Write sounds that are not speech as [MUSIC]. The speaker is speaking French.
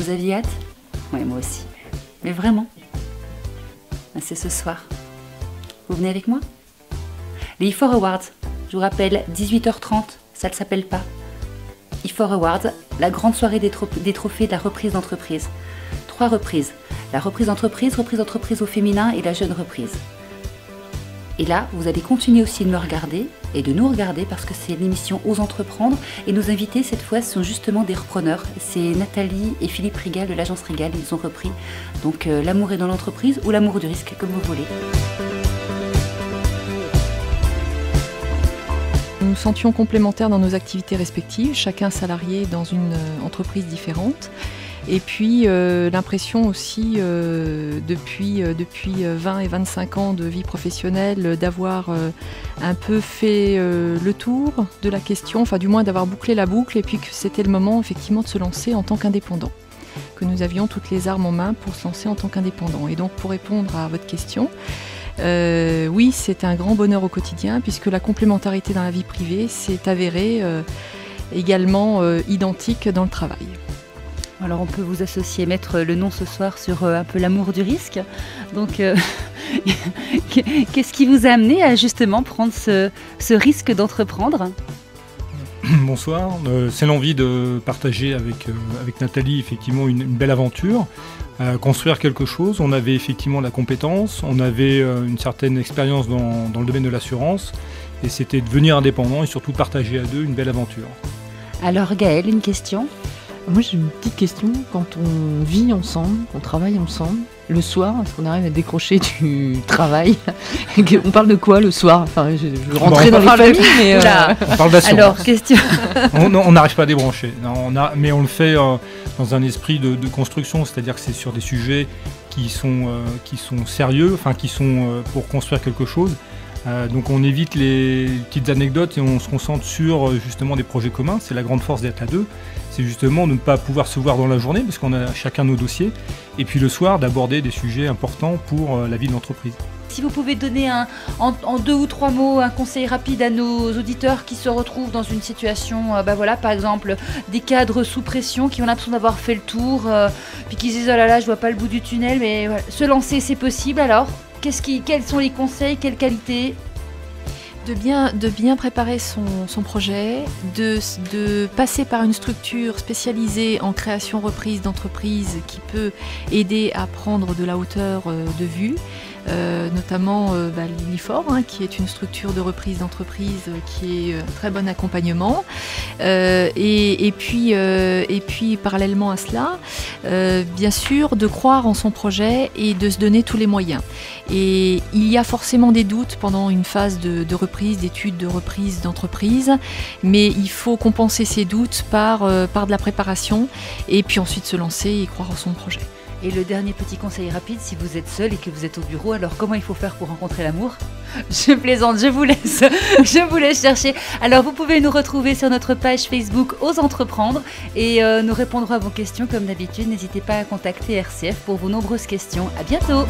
Vous aviez hâte Oui, moi aussi. Mais vraiment ah, C'est ce soir. Vous venez avec moi? Les E4 Awards, je vous rappelle, 18h30, ça ne s'appelle pas. E4 Awards, la grande soirée des, des trophées de la reprise d'entreprise. Trois reprises. La reprise d'entreprise, reprise d'entreprise au féminin et la jeune reprise. Et là, vous allez continuer aussi de me regarder et de nous regarder parce que c'est l'émission Ose entreprendre. Et nos invités, cette fois, sont justement des repreneurs. C'est Nathalie et Philippe Rigal de l'agence Rigal. Ils ont repris donc euh, L'amour est dans l'entreprise ou L'amour du risque, comme vous voulez. Nous nous sentions complémentaires dans nos activités respectives, chacun salarié dans une euh, entreprise différente. Et puis euh, l'impression aussi euh, depuis, euh, depuis 20 et 25 ans de vie professionnelle d'avoir un peu fait le tour de la question, enfin du moins d'avoir bouclé la boucle et puis que c'était le moment effectivement de se lancer en tant qu'indépendant que nous avions toutes les armes en main pour se lancer en tant qu'indépendant. Et donc pour répondre à votre question, oui, c'est un grand bonheur au quotidien puisque la complémentarité dans la vie privée s'est avérée également identique dans le travail. Alors on peut vous associer, mettre le nom ce soir sur euh, un peu l'amour du risque. Donc euh, [LAUGHS] qu'est-ce qui vous a amené à justement prendre ce, ce risque d'entreprendre? [CLEARS THROAT] Bonsoir, Euh, c'est l'envie de partager avec, avec Nathalie effectivement une, une belle aventure, euh, construire quelque chose. On avait effectivement la compétence, on avait une certaine expérience dans, dans le domaine de l'assurance et c'était devenir indépendant et surtout partager à deux une belle aventure. Alors Gaëlle, une question? Moi j'ai une petite question. Quand on vit ensemble, qu'on travaille ensemble, le soir, est-ce qu'on arrive à décrocher du [LAUGHS] travail? [LAUGHS] On parle de quoi le soir? Enfin, je, je rentrais Bon, dans les familles, mais... euh. On parle d'assurance. Alors question. [LAUGHS] on n'arrive pas à débrancher, Non, on a, mais on le fait euh, dans un esprit de, de construction, c'est-à-dire que c'est sur des sujets qui sont, euh, qui sont sérieux, enfin qui sont euh, pour construire quelque chose. Euh, donc on évite les petites anecdotes et on se concentre sur euh, justement des projets communs. C'est la grande force d'être à deux. C'est justement de ne pas pouvoir se voir dans la journée parce qu'on a chacun nos dossiers. Et puis le soir d'aborder des sujets importants pour euh, la vie de l'entreprise. Si vous pouvez donner en, deux ou trois mots un conseil rapide à nos auditeurs qui se retrouvent dans une situation, bah voilà, par exemple, des cadres sous pression qui ont l'impression d'avoir fait le tour, puis qui se disent oh là là, je vois pas le bout du tunnel, mais se lancer c'est possible. Alors, quels sont les conseils, quelles qualités De bien, préparer son, projet, de, de passer par une structure spécialisée en création reprise d'entreprise qui peut aider à prendre de la hauteur euh, de vue. Euh, notamment euh, bah, hein, qui est une structure de reprise d'entreprise euh, qui est un très bon accompagnement. Et, puis, parallèlement à cela, bien sûr, de croire en son projet et de se donner tous les moyens. Et il y a forcément des doutes pendant une phase de, reprise, d'études de reprise d'entreprise, mais il faut compenser ces doutes par de la préparation et puis ensuite se lancer et croire en son projet. Et le dernier petit conseil rapide, si vous êtes seul et que vous êtes au bureau, alors comment il faut faire pour rencontrer l'amour [LAUGHS] Je plaisante, je vous laisse, [LAUGHS] je vous laisse chercher. Alors vous pouvez nous retrouver sur notre page Facebook Ose Entreprendre et euh, nous répondrons à vos questions comme d'habitude. N'hésitez pas à contacter RCF pour vos nombreuses questions. À bientôt